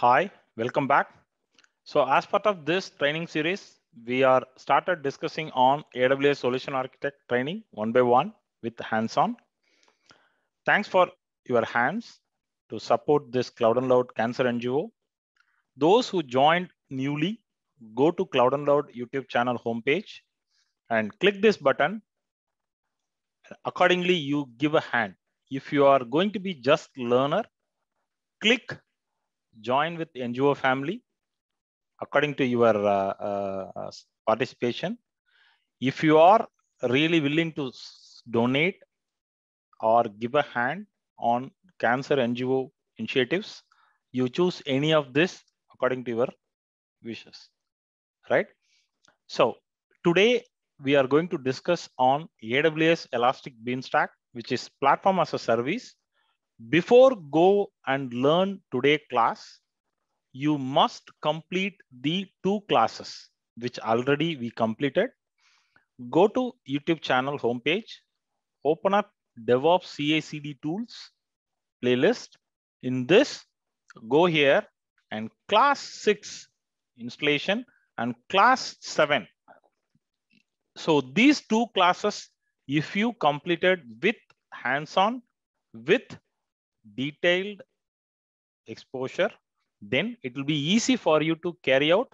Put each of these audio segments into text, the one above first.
Hi, welcome back. So as part of this training series, we are started discussing on AWS Solution Architect training one by one with hands-on. Thanks for your hands to support this Cloud and Loud Cancer NGO. Those who joined newly, go to Cloud and Loud YouTube channel homepage and click this button. Accordingly, you give a hand. If you are going to be just learner, click join with NGO family according to your uh, uh, participation. If you are really willing to donate or give a hand on cancer NGO initiatives, you choose any of this according to your wishes, right? So today we are going to discuss on AWS Elastic Beanstalk, which is platform as a service before go and learn today class, you must complete the two classes, which already we completed. Go to YouTube channel homepage, open up DevOps CI/CD tools playlist. In this, go here and class six installation and class seven. So these two classes, if you completed with hands-on, with detailed exposure, then it will be easy for you to carry out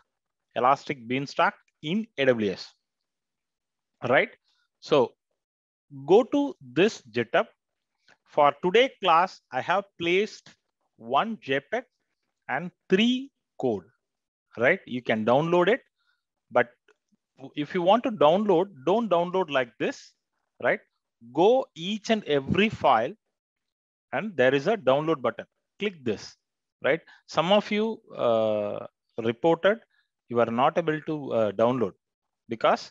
Elastic Beanstalk in AWS, right? So go to this GitHub. For today class, I have placed one JPEG and three code, right? You can download it, but if you want to download, don't download like this, right? Go each and every file and there is a download button. Click this, right? Some of you uh, reported you are not able to uh, download because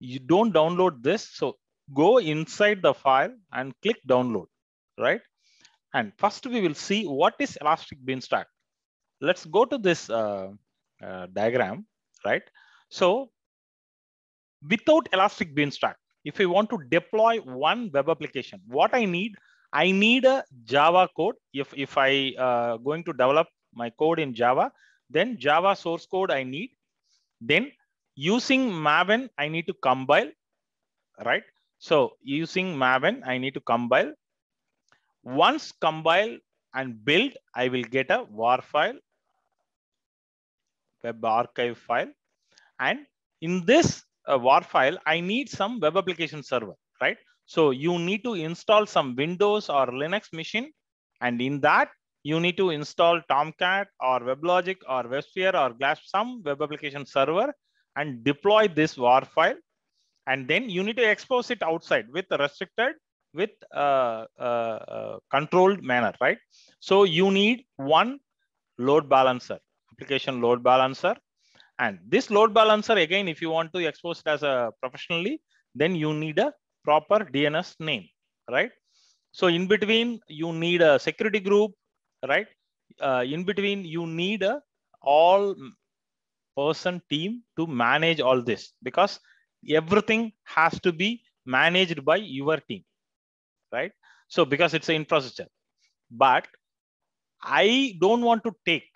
you don't download this. So go inside the file and click download, right? And first we will see what is Elastic Beanstalk. Let's go to this uh, diagram, right? So without Elastic Beanstalk, if we want to deploy one web application, what I need I need a Java code. If, if I uh, going to develop my code in Java, then Java source code I need. Then using Maven, I need to compile, right? So using Maven, I need to compile. Once compile and build, I will get a WAR file, web archive file. And in this uh, WAR file, I need some web application server, right? So you need to install some Windows or Linux machine. And in that, you need to install Tomcat or WebLogic or WebSphere or Glass, some web application server and deploy this WAR file. And then you need to expose it outside with restricted, with uh, uh, uh, controlled manner, right? So you need one load balancer, application load balancer. And this load balancer, again, if you want to expose it as a professionally, then you need a proper DNS name, right? So in between, you need a security group, right? Uh, in between, you need a all person team to manage all this because everything has to be managed by your team, right? So because it's an infrastructure, but I don't want to take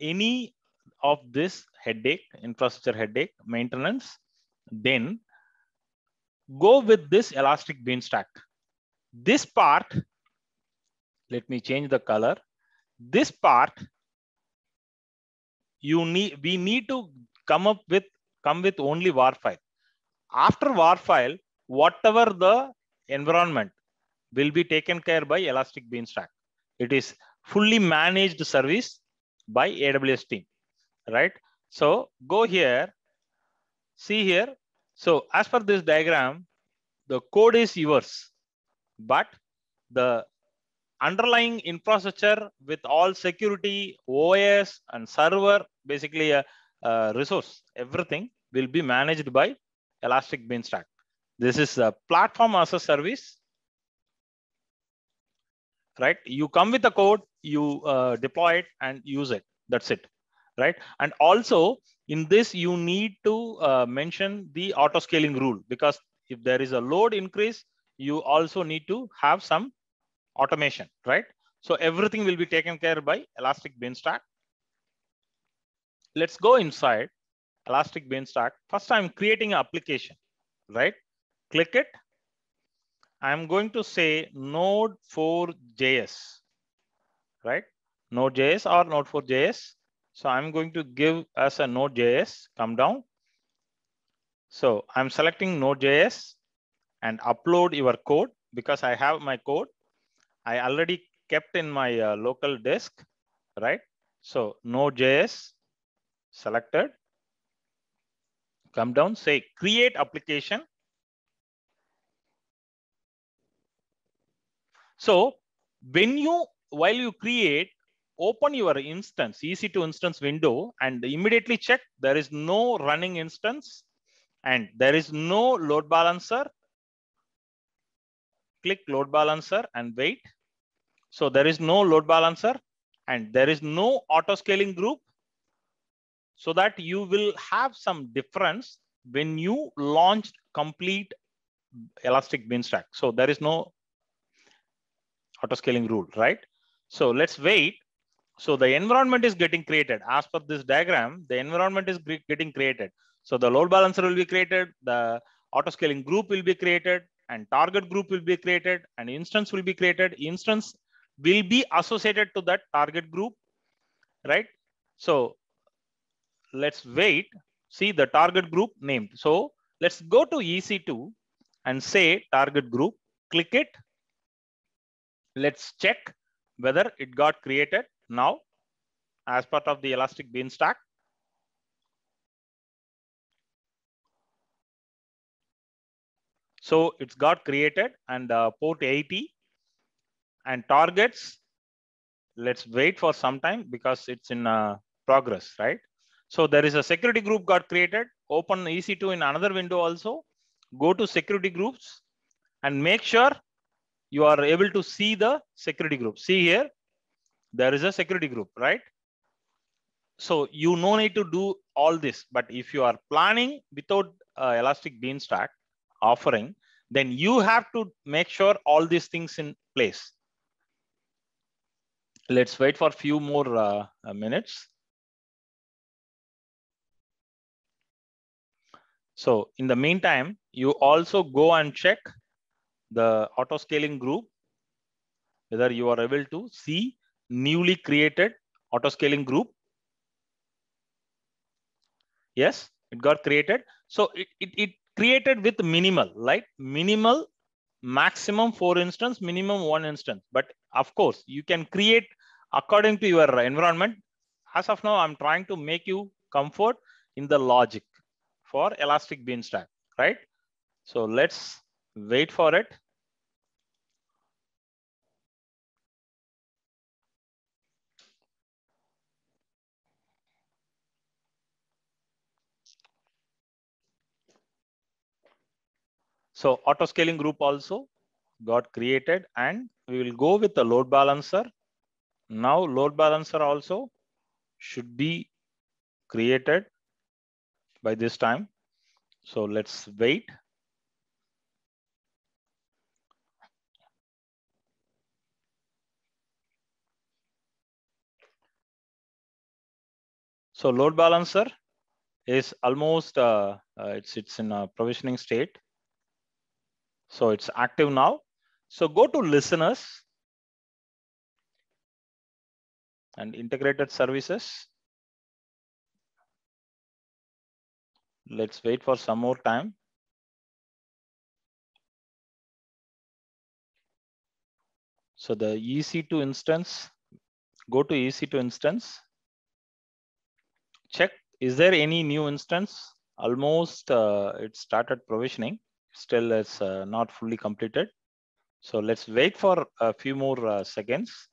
any of this headache, infrastructure headache, maintenance, then go with this elastic beanstalk. This part, let me change the color. This part, you need, we need to come up with, come with only WAR file. After WAR file, whatever the environment will be taken care by Elastic Beanstalk. It is fully managed service by AWS team, right? So go here, see here, so as per this diagram, the code is yours, but the underlying infrastructure with all security, OS and server, basically a, a resource, everything will be managed by Elastic Beanstalk. This is a platform as a service, right? You come with the code, you uh, deploy it and use it. That's it, right? And also in this, you need to uh, mention the auto scaling rule because if there is a load increase, you also need to have some automation, right? So everything will be taken care by Elastic Beanstalk. let's go inside Elastic Beanstalk. First, I'm creating an application, right? Click it. I'm going to say Node4.js, right? Node.js or Node4.js. So I'm going to give as a Node.js, come down. So I'm selecting Node.js and upload your code because I have my code. I already kept in my uh, local disk, right? So Node.js selected. Come down, say create application. So when you, while you create, open your instance, EC2 instance window and immediately check there is no running instance and there is no load balancer. Click load balancer and wait. So there is no load balancer and there is no auto scaling group so that you will have some difference when you launch complete elastic beanstalk so there is no auto scaling rule right so let's wait so the environment is getting created. As per this diagram the environment is getting created. So the load balancer will be created the auto scaling group will be created and target group will be created and instance will be created. Instance will be associated to that target group right? So let's wait, see the target group named. So let's go to EC2 and say target group, click it. Let's check whether it got created now as part of the Elastic Beanstalk. So it's got created and uh, port 80 and targets. Let's wait for some time because it's in uh, progress, right? So there is a security group got created. Open EC2 in another window also. Go to security groups and make sure you are able to see the security group. See here, there is a security group, right? So you no need to do all this, but if you are planning without uh, Elastic Beanstalk offering, then you have to make sure all these things in place. Let's wait for a few more uh, minutes. So in the meantime, you also go and check the auto scaling group, whether you are able to see newly created auto scaling group. Yes, it got created. So it, it, it created with minimal, right? Minimal, maximum four instance, minimum one instance. But of course, you can create according to your environment. As of now, I'm trying to make you comfort in the logic for Elastic Beanstalk, right? So let's wait for it. So auto scaling group also got created and we will go with the load balancer. Now load balancer also should be created by this time. So let's wait. So load balancer is almost, uh, uh, it's, it's in a provisioning state. So it's active now. So go to listeners and integrated services. Let's wait for some more time. So the EC2 instance, go to EC2 instance, check, is there any new instance? Almost uh, it started provisioning, still it's uh, not fully completed. So let's wait for a few more uh, seconds.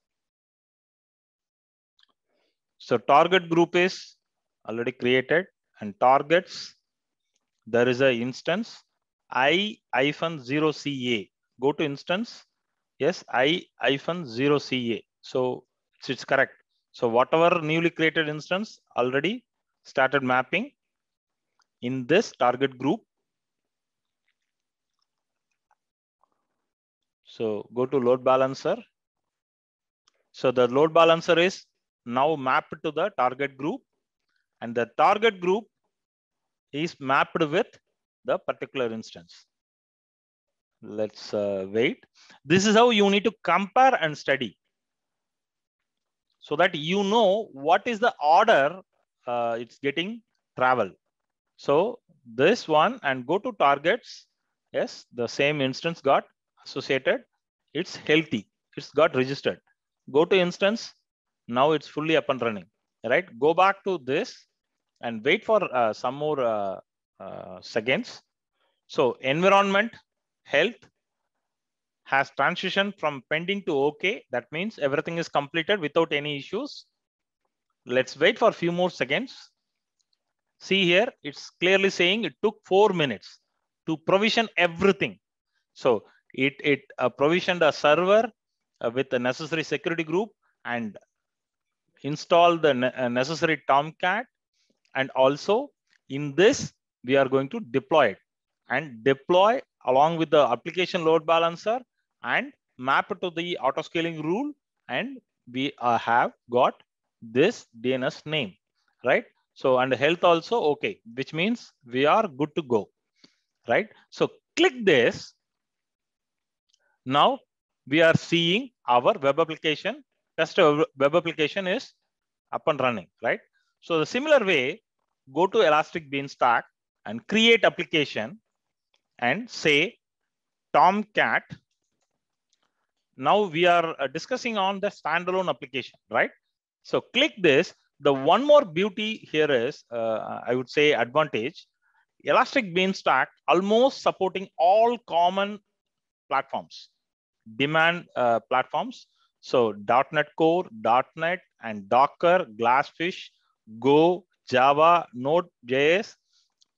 So target group is already created and targets there is a instance i hyphen 0 ca go to instance yes i hyphen 0 ca so it's correct so whatever newly created instance already started mapping in this target group so go to load balancer so the load balancer is now mapped to the target group and the target group is mapped with the particular instance. Let's uh, wait. This is how you need to compare and study so that you know what is the order uh, it's getting travel. So this one and go to targets. Yes, the same instance got associated. It's healthy. It's got registered. Go to instance. Now it's fully up and running. Right. Go back to this and wait for uh, some more uh, uh, seconds. So environment, health has transitioned from pending to okay. That means everything is completed without any issues. Let's wait for a few more seconds. See here, it's clearly saying it took four minutes to provision everything. So it, it uh, provisioned a server uh, with the necessary security group and install the ne uh, necessary Tomcat. And also in this, we are going to deploy it and deploy along with the application load balancer and map it to the auto scaling rule. And we uh, have got this DNS name, right? So, and health also, okay, which means we are good to go, right? So click this. Now we are seeing our web application, test web application is up and running, right? So the similar way, go to Elastic Beanstalk and create application and say Tomcat. Now we are uh, discussing on the standalone application, right? So click this. The one more beauty here is, uh, I would say advantage, Elastic Beanstalk almost supporting all common platforms, demand uh, platforms. So .NET Core, .NET and Docker, Glassfish, Go, Java, Node.js,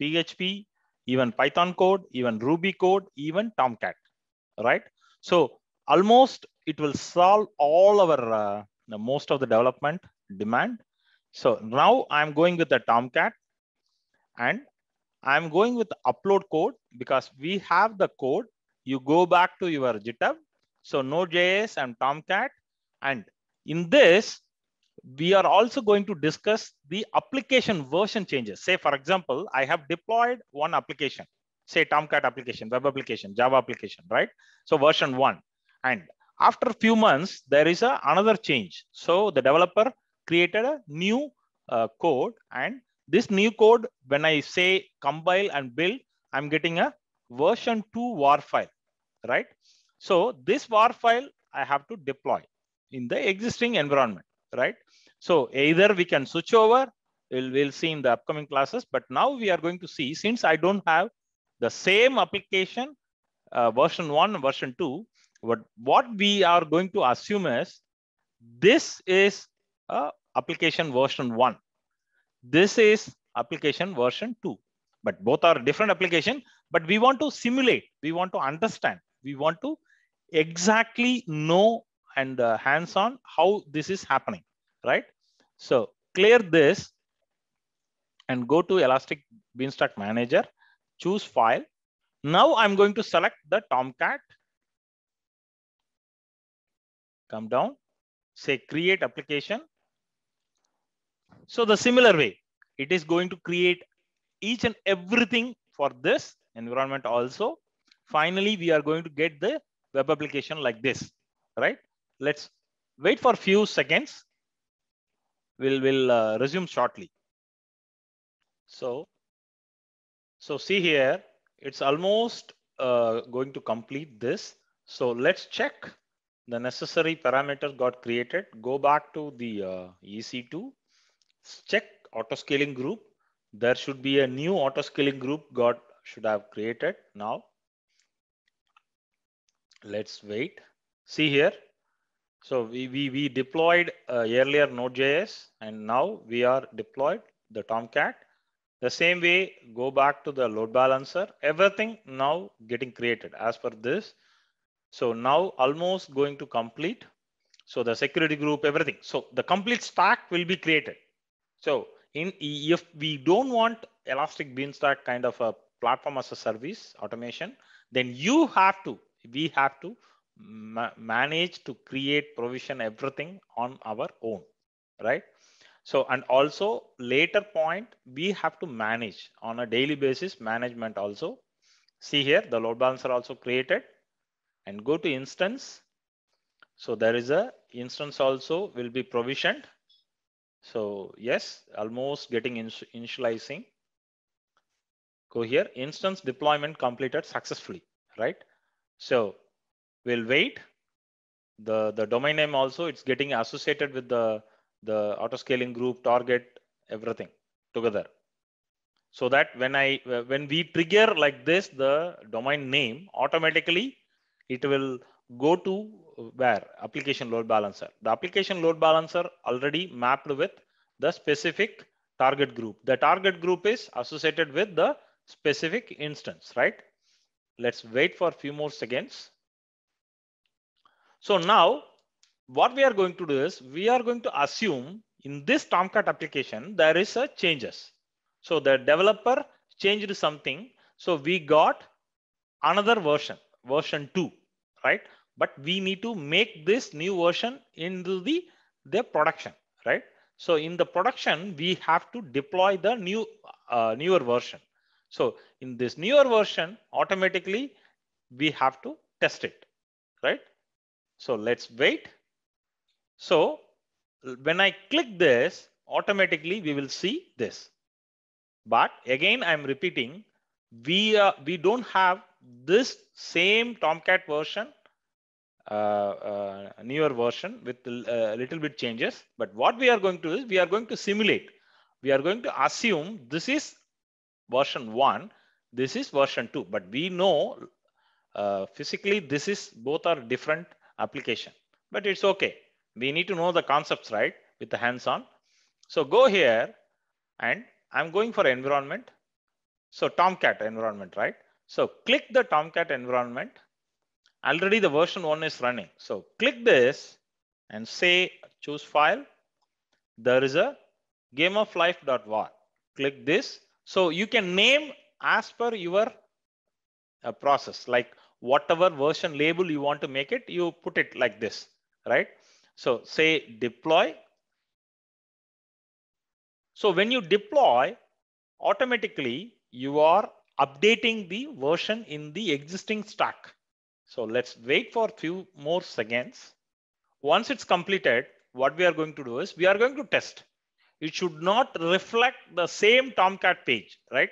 PHP, even Python code, even Ruby code, even Tomcat, right? So almost it will solve all our uh, most of the development demand. So now I'm going with the Tomcat and I'm going with upload code because we have the code. You go back to your GitHub. So Node.js and Tomcat. And in this, we are also going to discuss the application version changes. Say, for example, I have deployed one application, say Tomcat application, web application, Java application, right? So version one. And after a few months, there is a, another change. So the developer created a new uh, code and this new code, when I say compile and build, I'm getting a version two war file, right? So this war file I have to deploy in the existing environment, right? So either we can switch over, we'll, we'll see in the upcoming classes, but now we are going to see, since I don't have the same application, uh, version one, version two, what, what we are going to assume is this is a application version one. This is application version two, but both are different application, but we want to simulate, we want to understand, we want to exactly know and uh, hands-on how this is happening, right? So clear this and go to Elastic Beanstalk Manager, choose file. Now I'm going to select the Tomcat. Come down, say create application. So the similar way, it is going to create each and everything for this environment also. Finally, we are going to get the web application like this, right? Let's wait for a few seconds. We'll, we'll uh, resume shortly. So, so see here, it's almost uh, going to complete this. So let's check the necessary parameters got created. Go back to the uh, EC2, check auto scaling group. There should be a new auto scaling group God should have created now. Let's wait. See here. So we, we, we deployed uh, earlier Node.js and now we are deployed the Tomcat. The same way, go back to the load balancer. Everything now getting created as per this. So now almost going to complete. So the security group, everything. So the complete stack will be created. So in if we don't want Elastic Beanstalk kind of a platform as a service automation, then you have to, we have to ma manage to create provision everything on our own, right? So, and also later point, we have to manage on a daily basis management also. See here, the load balancer also created and go to instance. So there is a instance also will be provisioned. So yes, almost getting initializing. Go here, instance deployment completed successfully, right? So we'll wait. The, the domain name also, it's getting associated with the the auto scaling group, target, everything together. So that when I when we trigger like this, the domain name automatically it will go to where application load balancer. The application load balancer already mapped with the specific target group. The target group is associated with the specific instance, right? Let's wait for a few more seconds. So now what we are going to do is we are going to assume in this Tomcat application, there is a changes. So the developer changed something. So we got another version, version two, right? But we need to make this new version into the, the production, right? So in the production, we have to deploy the new uh, newer version. So in this newer version, automatically we have to test it, right? So let's wait so when I click this, automatically we will see this. But again, I'm repeating, we, uh, we don't have this same Tomcat version, newer version with a uh, little bit changes. But what we are going to do is we are going to simulate. We are going to assume this is version one, this is version two, but we know uh, physically this is both are different application, but it's okay we need to know the concepts, right? With the hands-on. So go here and I'm going for environment. So Tomcat environment, right? So click the Tomcat environment. Already the version one is running. So click this and say choose file. There is a gameoflife.war. Click this. So you can name as per your uh, process, like whatever version label you want to make it, you put it like this, right? So say deploy. So when you deploy, automatically you are updating the version in the existing stack. So let's wait for a few more seconds. Once it's completed, what we are going to do is we are going to test. It should not reflect the same Tomcat page, right?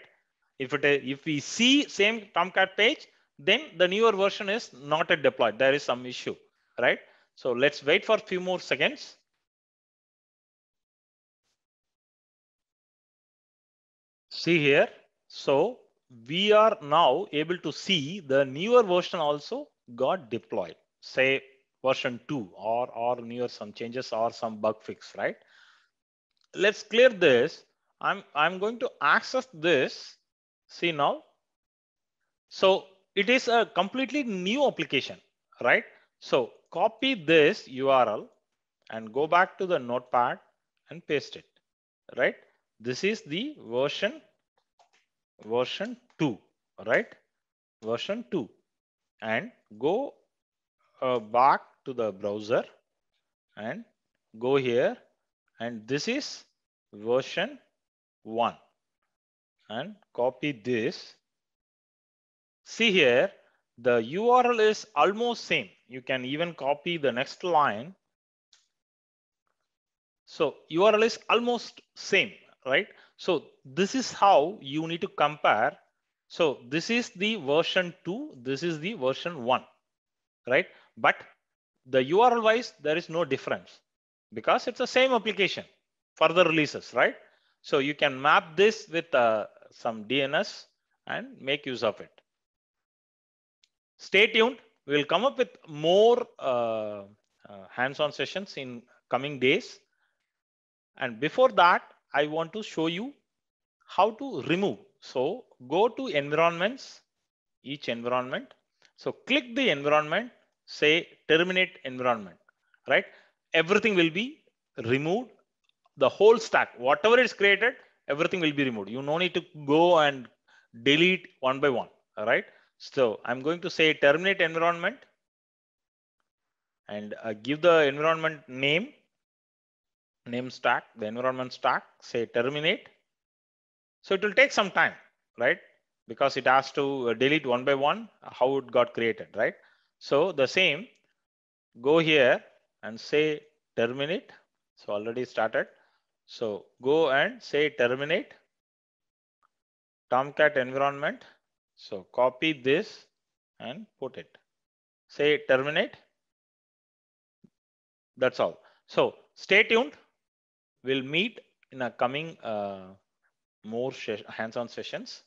If it if we see same Tomcat page, then the newer version is not deployed. There is some issue, right? So let's wait for a few more seconds. See here. So we are now able to see the newer version also got deployed. Say version 2 or, or newer some changes or some bug fix, right? Let's clear this. I'm, I'm going to access this. See now. So it is a completely new application, right? So copy this URL and go back to the notepad and paste it, right? This is the version, version two, right? Version two and go uh, back to the browser and go here and this is version one and copy this. See here, the URL is almost same. You can even copy the next line. So URL is almost same, right? So this is how you need to compare. So this is the version two, this is the version one, right? But the URL wise, there is no difference because it's the same application for the releases, right? So you can map this with uh, some DNS and make use of it stay tuned. We will come up with more uh, uh, hands-on sessions in coming days. And before that, I want to show you how to remove. So go to environments, each environment. So click the environment, say terminate environment, right? Everything will be removed. The whole stack, whatever is created, everything will be removed. You no need to go and delete one by one, all right? So I'm going to say terminate environment and uh, give the environment name. Name stack, the environment stack, say terminate. So it will take some time, right? Because it has to uh, delete one by one how it got created, right? So the same, go here and say terminate. So already started. So go and say terminate. Tomcat environment. So copy this and put it. Say terminate. That's all. So stay tuned. We'll meet in a coming uh, more hands-on sessions.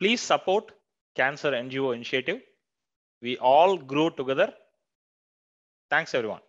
Please support Cancer NGO initiative. We all grow together. Thanks everyone.